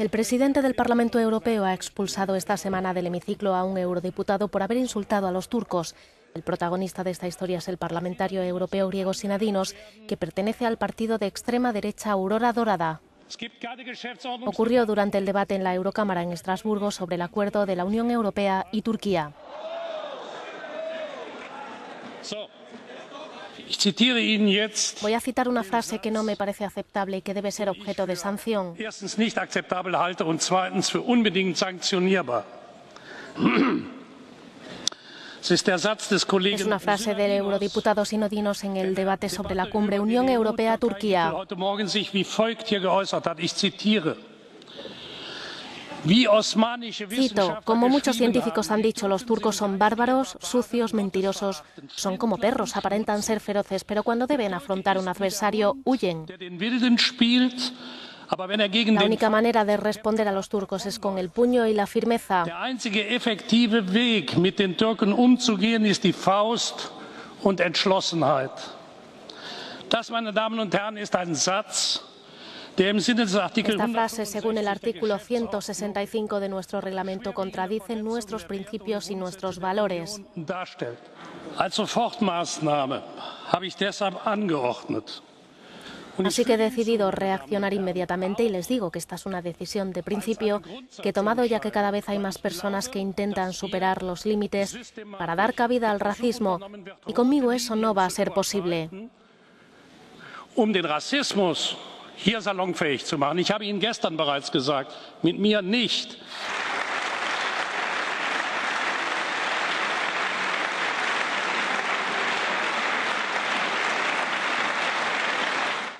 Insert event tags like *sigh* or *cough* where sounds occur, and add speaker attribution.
Speaker 1: El presidente del Parlamento Europeo ha expulsado esta semana del hemiciclo a un eurodiputado por haber insultado a los turcos. El protagonista de esta historia es el parlamentario europeo griego Sinadinos, que pertenece al partido de extrema derecha Aurora Dorada. Ocurrió durante el debate en la Eurocámara en Estrasburgo sobre el acuerdo de la Unión Europea y Turquía. Voy a citar una frase que no me parece aceptable y que debe ser objeto de sanción. *clears throat* Es una frase del eurodiputado Sinodinos en el debate sobre la cumbre Unión Europea-Turquía. Cito, como muchos científicos han dicho, los turcos son bárbaros, sucios, mentirosos, son como perros, aparentan ser feroces, pero cuando deben afrontar un adversario, huyen. La única manera de responder a los turcos es con el puño y la firmeza.
Speaker 2: Das, meine Damen und Herren, ist ein Satz,
Speaker 1: esta frase, según el artículo 165 de nuestro reglamento, contradice nuestros principios y nuestros valores. Así que he decidido reaccionar inmediatamente y les digo que esta es una decisión de principio que he tomado ya que cada vez hay más personas que intentan superar los límites para dar cabida al racismo y conmigo eso no va a ser posible.
Speaker 2: Um den Rassismus hier salonfähig zu machen. Ich habe Ihnen gestern bereits gesagt, mit mir nicht.